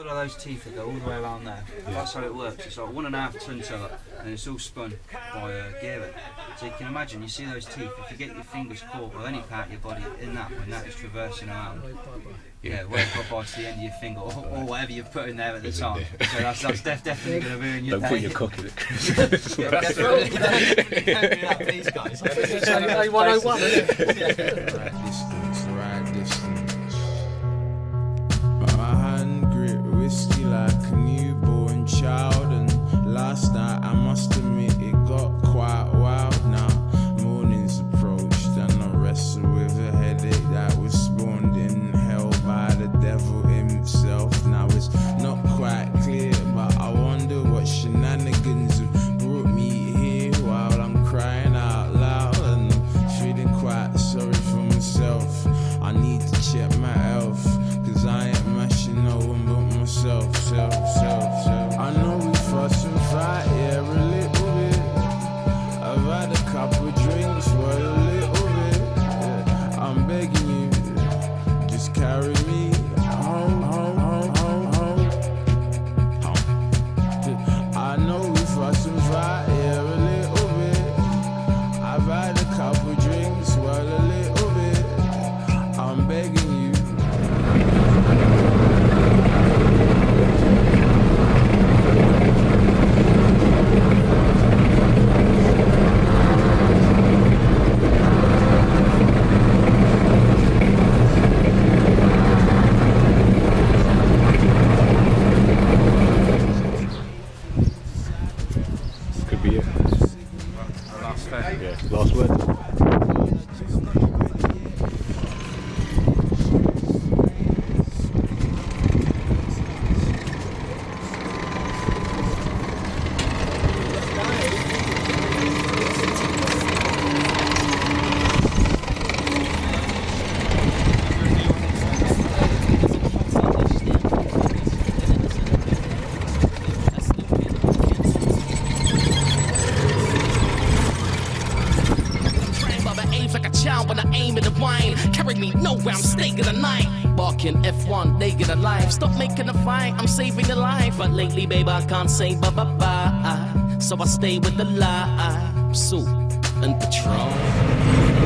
All of those teeth that go all the way around there. That's how it works. It's like one and a half ton to it, and it's all spun by uh, gearing. So you can imagine, you see those teeth. If you get your fingers caught or any part of your body in that, when that is traversing around, yeah, wake up by to the end of your finger or, or whatever you've put in there at the Is in time. there. So that's, that's def- definitely going to ruin your Don't day. put your cock in it. Yeah, definitely. Don't do that, please, guys. A101, isn't it? Right distance, right distance. I've had a couple Last word. Trained by the aims like a child wine. Carry me nowhere, I'm staying the night. Barking F1, naked alive. Stop making a fight, I'm saving the life. But lately, babe, I can't say bye bye bye. So I stay with the lie. Soup and Patron.